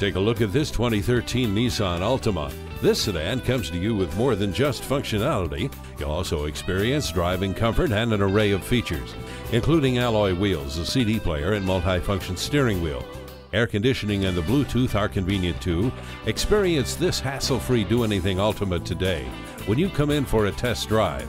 Take a look at this 2013 Nissan Altima. This sedan comes to you with more than just functionality. You'll also experience driving comfort and an array of features, including alloy wheels, a CD player, and multi-function steering wheel. Air conditioning and the Bluetooth are convenient too. Experience this hassle-free do-anything Altima today when you come in for a test drive.